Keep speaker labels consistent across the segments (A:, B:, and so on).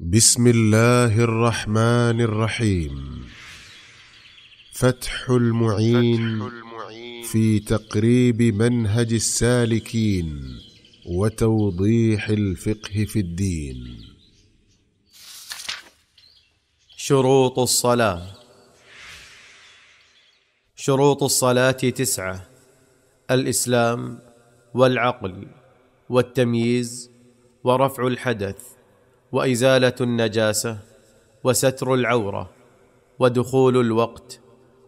A: بسم الله الرحمن الرحيم. فتح المعين في تقريب منهج السالكين وتوضيح الفقه في الدين.
B: شروط الصلاة. شروط الصلاة تسعة الإسلام والعقل والتمييز ورفع الحدث. وإزالة النجاسة وستر العورة ودخول الوقت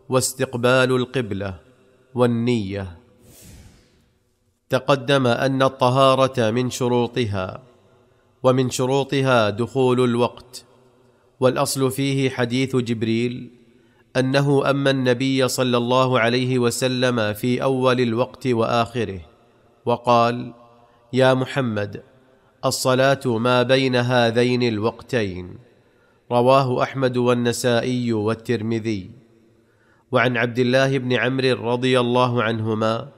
B: واستقبال القبلة والنية. تقدم أن الطهارة من شروطها ومن شروطها دخول الوقت والأصل فيه حديث جبريل أنه أما النبي صلى الله عليه وسلم في أول الوقت وآخره وقال يا محمد الصلاة ما بين هذين الوقتين. رواه أحمد والنسائي والترمذي. وعن عبد الله بن عمرو رضي الله عنهما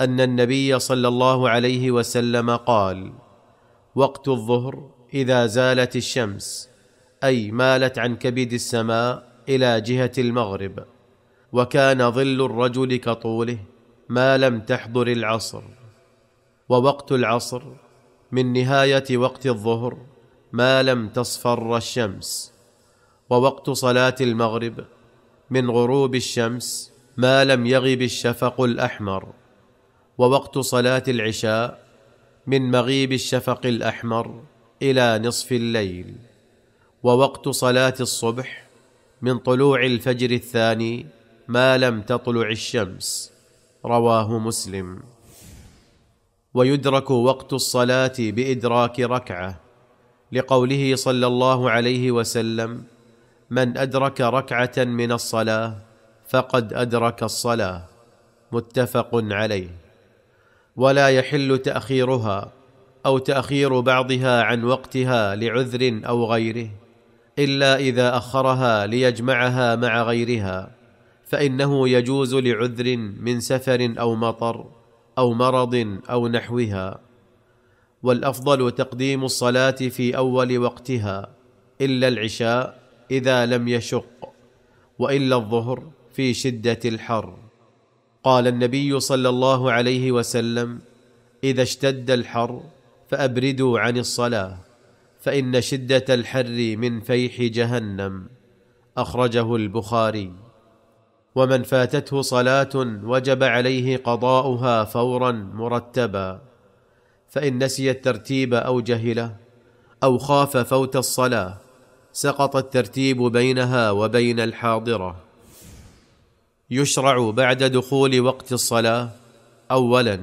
B: أن النبي صلى الله عليه وسلم قال وقت الظهر إذا زالت الشمس أي مالت عن كبد السماء إلى جهة المغرب وكان ظل الرجل كطوله ما لم تحضر العصر ووقت العصر من نهاية وقت الظهر ما لم تصفر الشمس ووقت صلاة المغرب من غروب الشمس ما لم يغب الشفق الأحمر ووقت صلاة العشاء من مغيب الشفق الأحمر إلى نصف الليل ووقت صلاة الصبح من طلوع الفجر الثاني ما لم تطلع الشمس رواه مسلم. ويدرك وقت الصلاة بإدراك ركعة. لقوله صلى الله عليه وسلم من أدرك ركعة من الصلاة فقد أدرك الصلاة. متفق عليه. ولا يحل تأخيرها أو تأخير بعضها عن وقتها لعذر أو غيره إلا إذا أخرها ليجمعها مع غيرها فإنه يجوز لعذر من سفر أو مطر. أو مرض أو نحوها والأفضل تقديم الصلاة في أول وقتها إلا العشاء إذا لم يشق وإلا الظهر في شدة الحر. قال النبي صلى الله عليه وسلم إذا اشتد الحر فأبردوا عن الصلاة فإن شدة الحر من فيح جهنم. أخرجه البخاري. ومن فاتته صلاة وجب عليه قضاؤها فورا مرتبا. فإن نسي الترتيب أو جهله أو خاف فوت الصلاة سقط الترتيب بينها وبين الحاضرة. يشرع بعد دخول وقت الصلاة اولا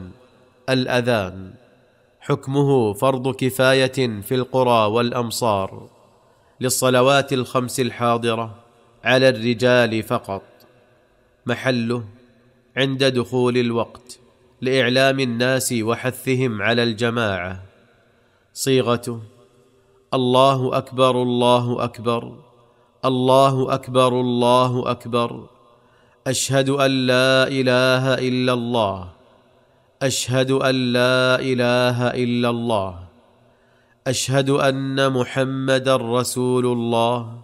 B: الأذان. حكمه فرض كفاية في القرى والأمصار للصلوات الخمس الحاضرة على الرجال فقط. محله عند دخول الوقت لإعلام الناس وحثهم على الجماعة. صيغته الله أكبر الله أكبر الله أكبر الله أكبر. أشهد أن لا إله إلا الله. أشهد أن لا إله إلا الله. أشهد أن محمدا رسول الله.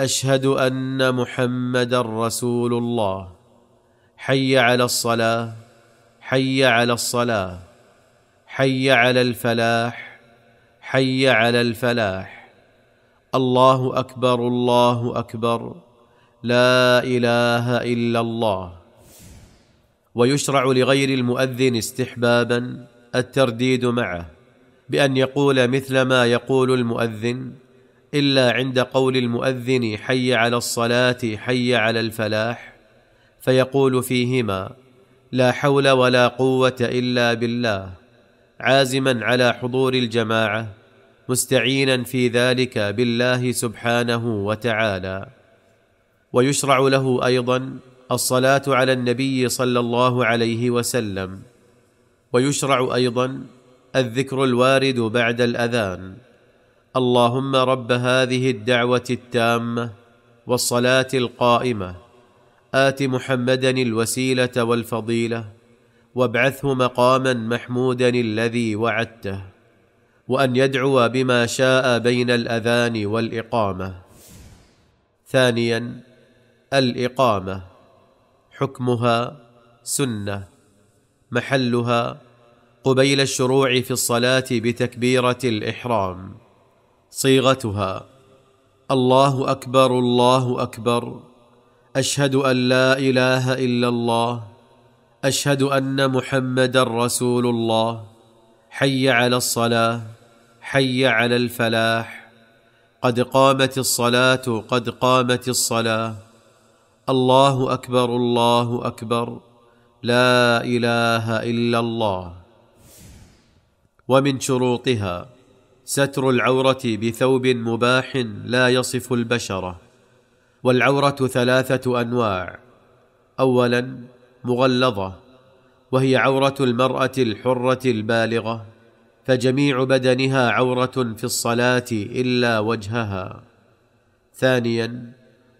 B: أشهد أن محمدا رسول الله. حي على الصلاة حي على الصلاة حي على الفلاح حي على الفلاح. الله أكبر الله أكبر. لا إله إلا الله. ويشرع لغير المؤذن استحبابا الترديد معه بأن يقول مثل ما يقول المؤذن. إلا عند قول المؤذن حي على الصلاة حي على الفلاح فيقول فيهما لا حول ولا قوة إلا بالله عازما على حضور الجماعة مستعينا في ذلك بالله سبحانه وتعالى. ويشرع له أيضا الصلاة على النبي صلى الله عليه وسلم. ويشرع أيضا الذكر الوارد بعد الأذان. اللهم رب هذه الدعوة التامة والصلاة القائمة. آت محمدا الوسيلة والفضيلة وابعثه مقاما محمودا الذي وعدته وأن يدعو بما شاء بين الأذان والإقامة. ثانيا الإقامة. حكمها سنة. محلها قبيل الشروع في الصلاة بتكبيرة الإحرام. صيغتها. الله أكبر الله أكبر. أشهد أن لا إله إلا الله. أشهد أن محمدا رسول الله. حي على الصلاة حي على الفلاح. قد قامت الصلاة قد قامت الصلاة. الله أكبر الله أكبر. لا إله إلا الله. ومن شروطها. ستر العورة بثوب مباح لا يصف البشره والعورة ثلاثة أنواع. اولا مغلظة وهي عورة المرأة الحرة البالغة فجميع بدنها عورة في الصلاة إلا وجهها. ثانيا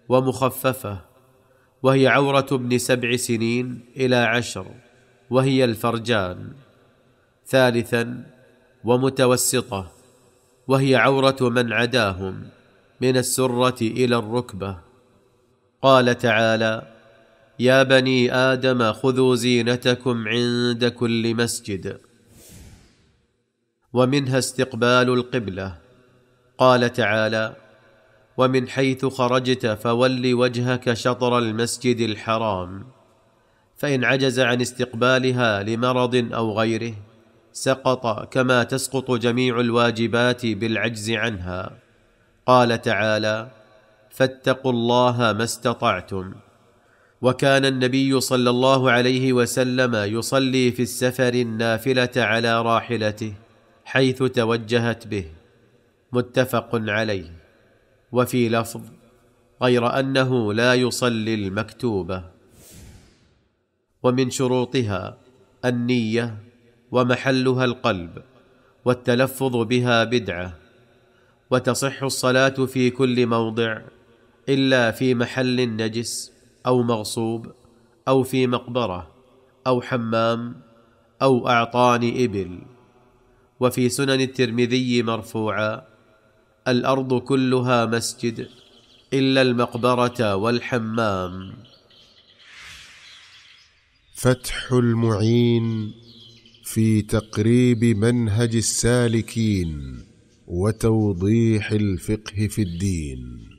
B: ومخففة وهي عورة ابن سبع سنين إلى عشر وهي الفرجان. ثالثا ومتوسطة وهي عورة من عداهم من السرة إلى الركبة. قال تعالى يا بني آدم خذوا زينتكم عند كل مسجد. ومنها استقبال القبلة. قال تعالى ومن حيث خرجت فول وجهك شطر المسجد الحرام. فإن عجز عن استقبالها لمرض أو غيره سقط كما تسقط جميع الواجبات بالعجز عنها. قال تعالى فاتقوا الله ما استطعتم. وكان النبي صلى الله عليه وسلم يصلي في السفر النافلة على راحلته حيث توجهت به. متفق عليه. وفي لفظ غير أنه لا يصلي المكتوبة. ومن شروطها النية ومحلها القلب والتلفظ بها بدعة وتصح الصلاة في كل موضع إلا في محل نجس أو مغصوب أو في مقبرة أو حمام أو أعطان إبل. وفي سنن الترمذي مرفوعا الأرض كلها مسجد إلا المقبرة والحمام.
A: فتح المعين في تقريب منهج السالكين وتوضيح الفقه في الدين.